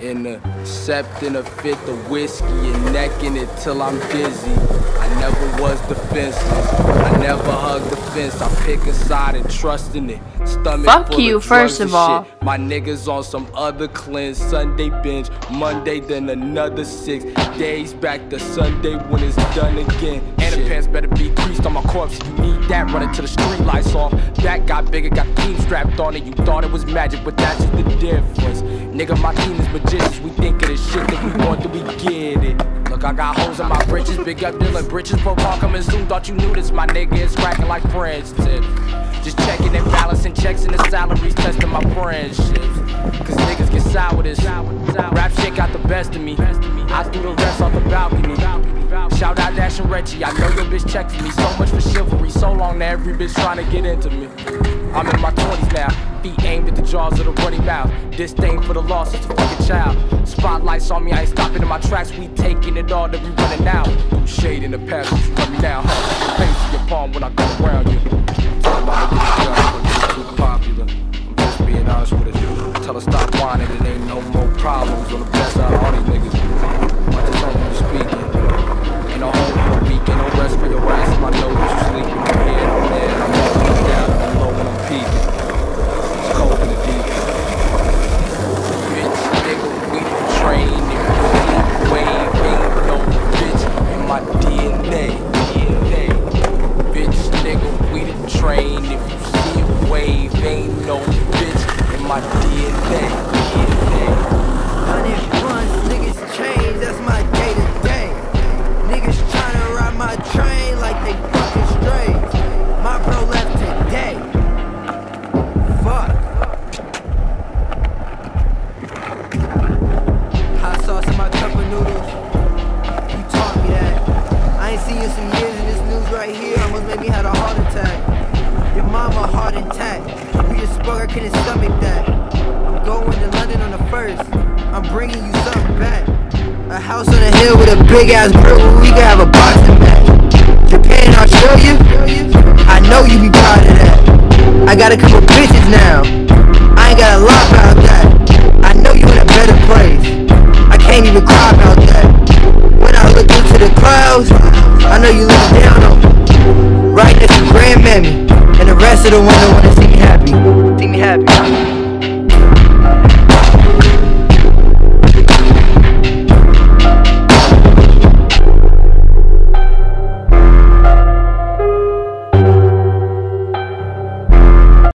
Intercepting a fifth of whiskey and necking it till I'm dizzy. I never was defenseless. I never hugged the fence. I pick a side and trust in it. Stomach Fuck full you, of first of all. Shit. My niggas on some other cleanse. Sunday binge, Monday then another six. Days back to Sunday when it's done again. And the pants better be creased on my corpse. You need that running till the street lights off. That got bigger, got team strapped on it. You thought it was magic, but that's just the difference. Nigga, my team is magicians. We think of the shit that we want, that we get it. I got holes in my britches, big up Dylan britches, but rock coming soon. Thought you knew this, my nigga. It's cracking like tips. Just checking and balancing checks in the salaries, testing my friendships. Cause niggas get sour this. Rap shit got the best of me. I threw the rest off the balcony. Shout out Dash and Reggie. I know your bitch checked me. So much for chivalry. So long that every bitch trying to get into me. I'm in my 20s now. Feet aimed at the jaws of the running mouth. Disdain for the loss of a fucking child. Spotlights on me, I ain't stopping in my tracks. We taking it all to be running out. Through shade in the past, you coming now? Huh? Face your palm when I come around you. Train. If you see a wave, ain't no bitch in my DNA. DNA. Hundred blunts, niggas change, that's my day to day. Niggas tryna ride my train like they fucking strays. My bro left today. Fuck. Hot sauce in my cup of noodles. You taught me that. I ain't seen you some years in this news right here. Almost made me had a heart attack. Mama heart intact. We just spoke, I couldn't stomach that. I'm going to London on the first. I'm bringing you something back. A house on a hill with a big ass grill we can have a boxing match. Japan, Australia. I know you be proud of that. I got a couple bitches now. to the window wanna see me happy. See me happy.